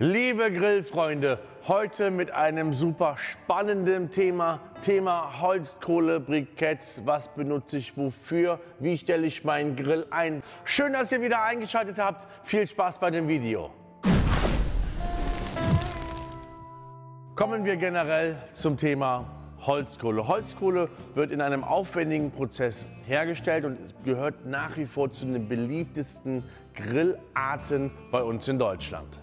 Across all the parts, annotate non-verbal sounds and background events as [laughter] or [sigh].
Liebe Grillfreunde, heute mit einem super spannenden Thema, Thema Holzkohle-Briketts. Was benutze ich wofür? Wie stelle ich meinen Grill ein? Schön, dass ihr wieder eingeschaltet habt. Viel Spaß bei dem Video. Kommen wir generell zum Thema Holzkohle. Holzkohle wird in einem aufwendigen Prozess hergestellt und gehört nach wie vor zu den beliebtesten Grillarten bei uns in Deutschland.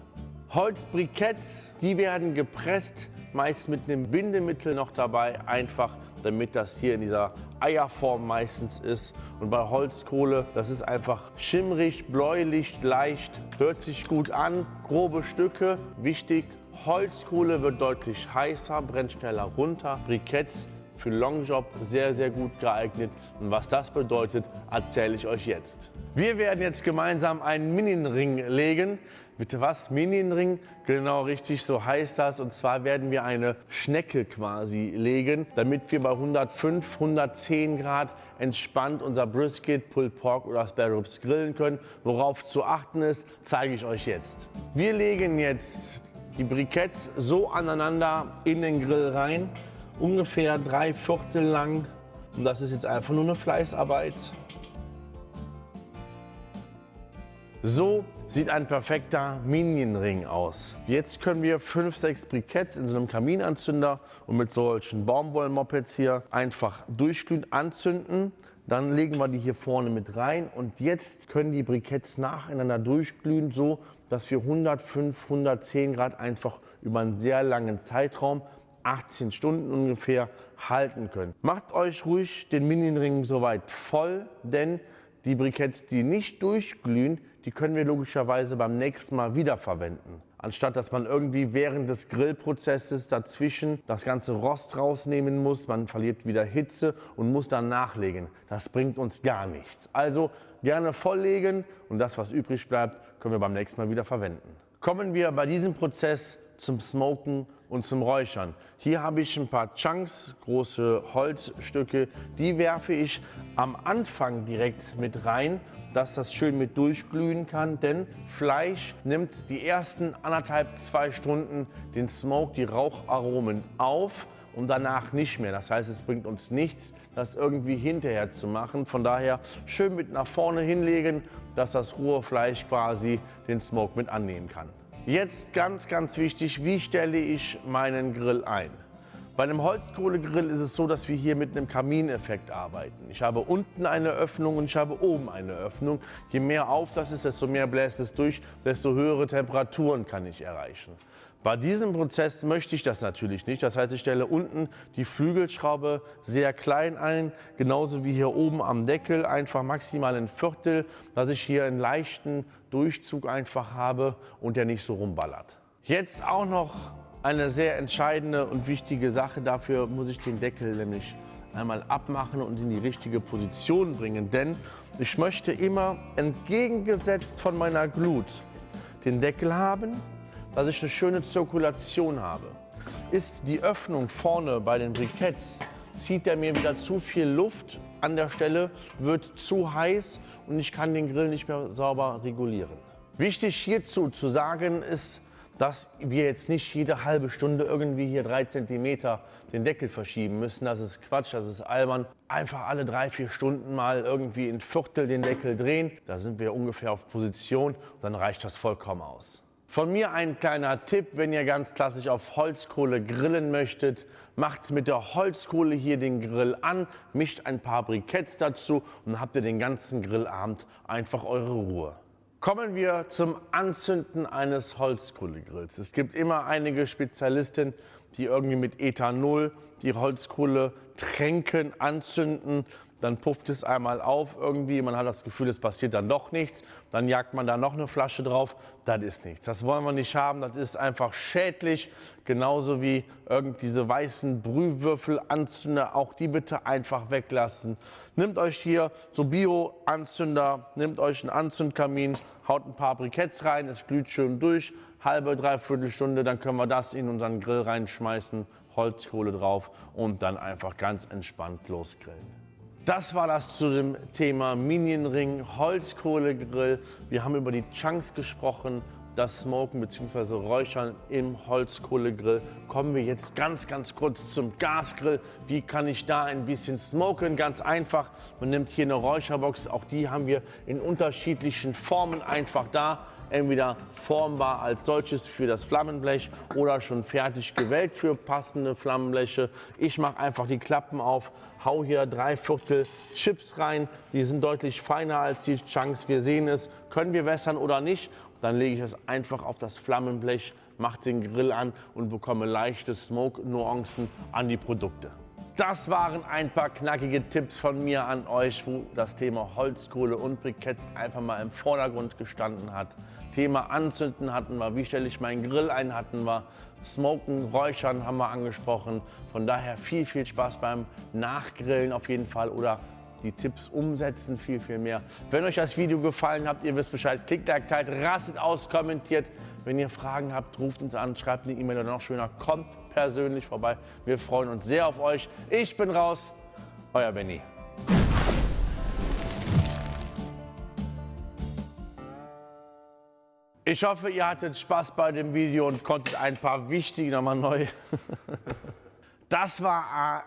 Holzbriketts, die werden gepresst, meist mit einem Bindemittel noch dabei, einfach damit das hier in dieser Eierform meistens ist. Und bei Holzkohle, das ist einfach schimmrig, bläulich, leicht, hört sich gut an, grobe Stücke. Wichtig, Holzkohle wird deutlich heißer, brennt schneller runter. Briketts für Longjob sehr, sehr gut geeignet. Und was das bedeutet, erzähle ich euch jetzt. Wir werden jetzt gemeinsam einen Minienring legen. Bitte was? Minienring? Genau richtig, so heißt das. Und zwar werden wir eine Schnecke quasi legen, damit wir bei 105, 110 Grad entspannt unser Brisket, Pulled Pork oder Spare Ribs grillen können. Worauf zu achten ist, zeige ich euch jetzt. Wir legen jetzt die Briketts so aneinander in den Grill rein, ungefähr drei Viertel lang. Und das ist jetzt einfach nur eine Fleißarbeit. So sieht ein perfekter Minienring aus. Jetzt können wir 5, 6 Briketts in so einem Kaminanzünder und mit solchen Baumwollmopeds hier einfach durchglühend anzünden. Dann legen wir die hier vorne mit rein und jetzt können die Briketts nacheinander durchglühen, so dass wir 105, 110 Grad einfach über einen sehr langen Zeitraum 18 Stunden ungefähr halten können. Macht euch ruhig den Minienring soweit voll, denn die Briketts, die nicht durchglühen, die können wir logischerweise beim nächsten Mal wiederverwenden. Anstatt dass man irgendwie während des Grillprozesses dazwischen das ganze Rost rausnehmen muss, man verliert wieder Hitze und muss dann nachlegen. Das bringt uns gar nichts. Also gerne volllegen und das, was übrig bleibt, können wir beim nächsten Mal wieder verwenden. Kommen wir bei diesem Prozess zum Smoken und zum Räuchern. Hier habe ich ein paar Chunks, große Holzstücke, die werfe ich am Anfang direkt mit rein, dass das schön mit durchglühen kann, denn Fleisch nimmt die ersten anderthalb, zwei Stunden den Smoke, die Raucharomen auf und danach nicht mehr. Das heißt, es bringt uns nichts, das irgendwie hinterher zu machen. Von daher schön mit nach vorne hinlegen, dass das rohe Fleisch quasi den Smoke mit annehmen kann. Jetzt ganz, ganz wichtig, wie stelle ich meinen Grill ein? Bei einem Holzkohlegrill ist es so, dass wir hier mit einem Kamineffekt arbeiten. Ich habe unten eine Öffnung und ich habe oben eine Öffnung. Je mehr auf das ist, desto mehr bläst es durch, desto höhere Temperaturen kann ich erreichen. Bei diesem Prozess möchte ich das natürlich nicht. Das heißt, ich stelle unten die Flügelschraube sehr klein ein, genauso wie hier oben am Deckel, einfach maximal ein Viertel, dass ich hier einen leichten Durchzug einfach habe und der nicht so rumballert. Jetzt auch noch eine sehr entscheidende und wichtige Sache. Dafür muss ich den Deckel nämlich einmal abmachen und in die richtige Position bringen, denn ich möchte immer entgegengesetzt von meiner Glut den Deckel haben dass ich eine schöne Zirkulation habe. Ist die Öffnung vorne bei den Briketts, zieht er mir wieder zu viel Luft an der Stelle, wird zu heiß und ich kann den Grill nicht mehr sauber regulieren. Wichtig hierzu zu sagen ist, dass wir jetzt nicht jede halbe Stunde irgendwie hier drei Zentimeter den Deckel verschieben müssen. Das ist Quatsch, das ist albern. Einfach alle drei, vier Stunden mal irgendwie in Viertel den Deckel drehen. Da sind wir ungefähr auf Position. Dann reicht das vollkommen aus. Von mir ein kleiner Tipp, wenn ihr ganz klassisch auf Holzkohle grillen möchtet, macht mit der Holzkohle hier den Grill an, mischt ein paar Briketts dazu und habt ihr den ganzen Grillabend einfach eure Ruhe. Kommen wir zum Anzünden eines Holzkohlegrills. Es gibt immer einige Spezialisten, die irgendwie mit Ethanol die Holzkohle tränken, anzünden dann pufft es einmal auf irgendwie, man hat das Gefühl, es passiert dann doch nichts, dann jagt man da noch eine Flasche drauf, das ist nichts. Das wollen wir nicht haben, das ist einfach schädlich, genauso wie irgendwie diese weißen Brühwürfelanzünder, auch die bitte einfach weglassen. Nehmt euch hier so Bio-Anzünder, nehmt euch einen Anzündkamin, haut ein paar Briketts rein, es glüht schön durch, halbe, dreiviertel Stunde, dann können wir das in unseren Grill reinschmeißen, Holzkohle drauf und dann einfach ganz entspannt losgrillen. Das war das zu dem Thema Minienring, Holzkohlegrill. Wir haben über die Chunks gesprochen, das Smoken bzw. Räuchern im Holzkohlegrill. Kommen wir jetzt ganz, ganz kurz zum Gasgrill. Wie kann ich da ein bisschen smoken? Ganz einfach. Man nimmt hier eine Räucherbox. Auch die haben wir in unterschiedlichen Formen einfach da entweder formbar als solches für das Flammenblech oder schon fertig gewählt für passende Flammenbleche. Ich mache einfach die Klappen auf, hau hier drei Viertel Chips rein. Die sind deutlich feiner als die Chunks. Wir sehen es, können wir wässern oder nicht. Dann lege ich es einfach auf das Flammenblech, mache den Grill an und bekomme leichte Smoke-Nuancen an die Produkte. Das waren ein paar knackige Tipps von mir an euch, wo das Thema Holzkohle und Briketts einfach mal im Vordergrund gestanden hat. Thema Anzünden hatten wir, wie stelle ich meinen Grill ein hatten wir, Smoken, Räuchern haben wir angesprochen. Von daher viel, viel Spaß beim Nachgrillen auf jeden Fall oder die Tipps umsetzen, viel, viel mehr. Wenn euch das Video gefallen hat, ihr wisst Bescheid, klickt, like, teilt, rastet aus, kommentiert. Wenn ihr Fragen habt, ruft uns an, schreibt eine E-Mail oder noch schöner, kommt persönlich vorbei. Wir freuen uns sehr auf euch. Ich bin raus, euer Benny. Ich hoffe, ihr hattet Spaß bei dem Video und konntet ein paar wichtige nochmal neu. [laughs] Das war